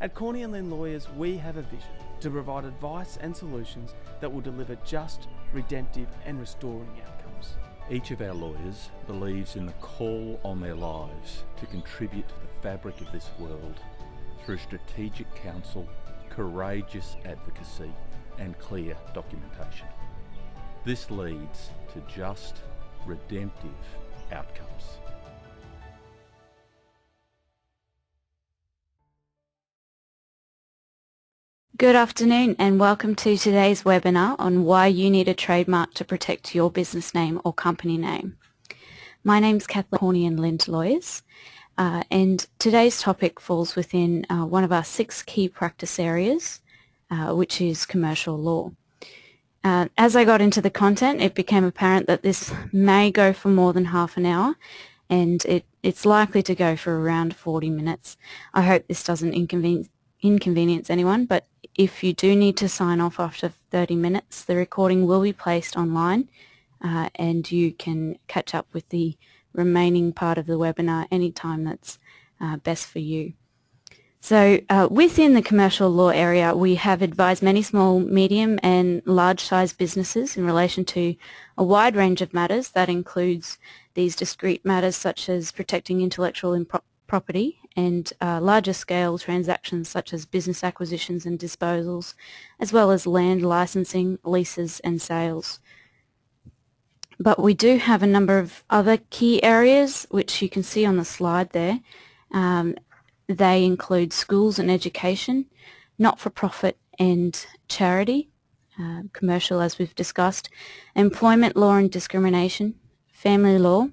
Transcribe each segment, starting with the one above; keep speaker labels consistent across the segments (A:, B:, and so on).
A: At Corney and Lind Lawyers, we have a vision to provide advice and solutions that will deliver just, redemptive, and restoring outcomes.
B: Each of our lawyers believes in the call on their lives to contribute to the fabric of this world through strategic counsel, courageous advocacy, and clear documentation. This leads to just, redemptive outcomes.
C: Good afternoon and welcome to today's webinar on why you need a trademark to protect your business name or company name. My name is Kathleen Corney and Lind Lawyers uh, and today's topic falls within uh, one of our six key practice areas uh, which is commercial law. Uh, as I got into the content it became apparent that this may go for more than half an hour and it, it's likely to go for around 40 minutes. I hope this doesn't inconvenience inconvenience anyone, but if you do need to sign off after 30 minutes, the recording will be placed online uh, and you can catch up with the remaining part of the webinar anytime that's uh, best for you. So uh, within the commercial law area, we have advised many small, medium and large-sized businesses in relation to a wide range of matters that includes these discrete matters such as protecting intellectual property and uh, larger scale transactions such as business acquisitions and disposals, as well as land licensing, leases and sales. But we do have a number of other key areas which you can see on the slide there. Um, they include schools and education, not-for-profit and charity, uh, commercial as we've discussed, employment law and discrimination, family law,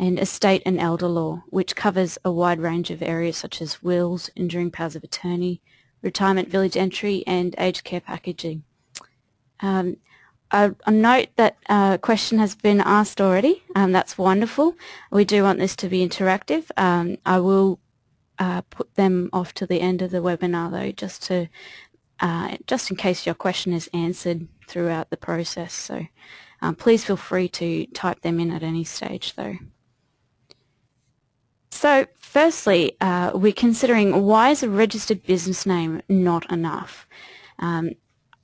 C: and estate and elder law, which covers a wide range of areas such as wills, enduring powers of attorney, retirement village entry, and aged care packaging. Um, a, note that a uh, question has been asked already. Um, that's wonderful. We do want this to be interactive. Um, I will uh, put them off to the end of the webinar though, just to uh, just in case your question is answered throughout the process. So um, please feel free to type them in at any stage though. So firstly, uh, we're considering why is a registered business name not enough? Um,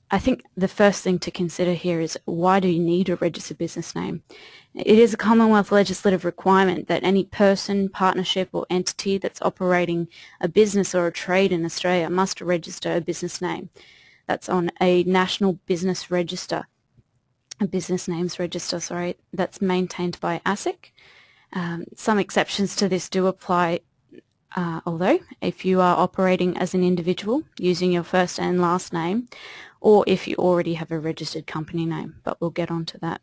C: I think the first thing to consider here is why do you need a registered business name? It is a Commonwealth legislative requirement that any person, partnership or entity that's operating a business or a trade in Australia must register a business name. That's on a national business register, a business names register, sorry, that's maintained by ASIC. Um, some exceptions to this do apply uh, although if you are operating as an individual using your first and last name or if you already have a registered company name, but we'll get on to that.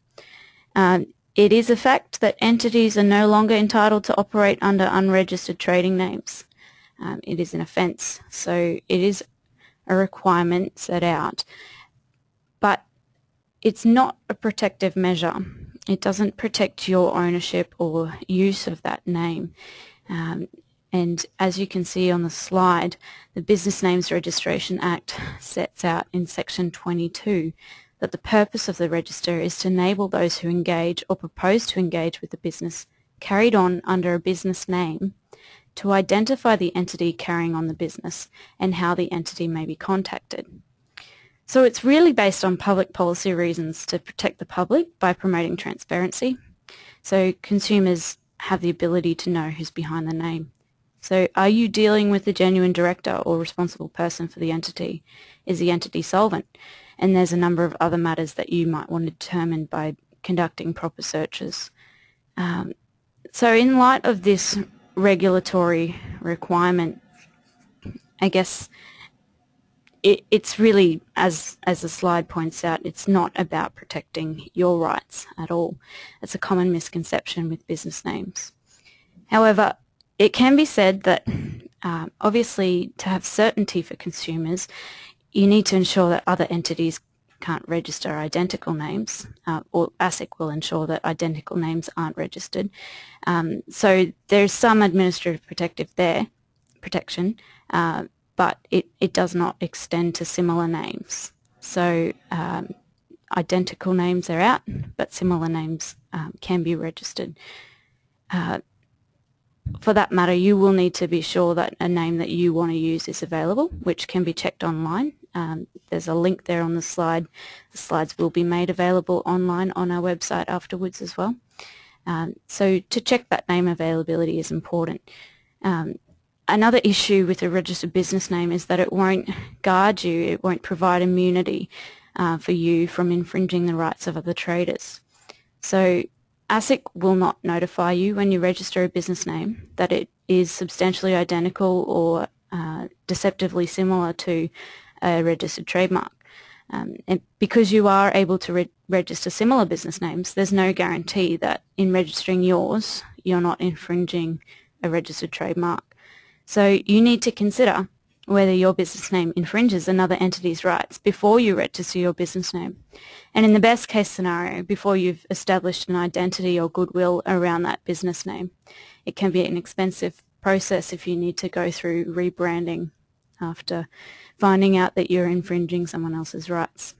C: Um, it is a fact that entities are no longer entitled to operate under unregistered trading names. Um, it is an offence, so it is a requirement set out. But it's not a protective measure. It doesn't protect your ownership or use of that name. Um, and as you can see on the slide, the Business Names Registration Act sets out in section 22 that the purpose of the register is to enable those who engage or propose to engage with the business carried on under a business name to identify the entity carrying on the business and how the entity may be contacted. So it's really based on public policy reasons to protect the public by promoting transparency. So consumers have the ability to know who's behind the name. So are you dealing with the genuine director or responsible person for the entity? Is the entity solvent? And there's a number of other matters that you might want to determine by conducting proper searches. Um, so in light of this regulatory requirement, I guess it, it's really, as, as the slide points out, it's not about protecting your rights at all. It's a common misconception with business names. However, it can be said that um, obviously to have certainty for consumers, you need to ensure that other entities can't register identical names, uh, or ASIC will ensure that identical names aren't registered. Um, so there's some administrative protective there, protection, uh, but it, it does not extend to similar names. So um, identical names are out, but similar names um, can be registered. Uh, for that matter, you will need to be sure that a name that you want to use is available, which can be checked online. Um, there's a link there on the slide. The slides will be made available online on our website afterwards as well. Um, so to check that name availability is important. Um, another issue with a registered business name is that it won't guard you, it won't provide immunity uh, for you from infringing the rights of other traders. So ASIC will not notify you when you register a business name that it is substantially identical or uh, deceptively similar to a registered trademark. Um, and because you are able to re register similar business names, there's no guarantee that in registering yours, you're not infringing a registered trademark. So you need to consider whether your business name infringes another entity's rights before you register your business name. And in the best case scenario, before you've established an identity or goodwill around that business name. It can be an expensive process if you need to go through rebranding after finding out that you're infringing someone else's rights.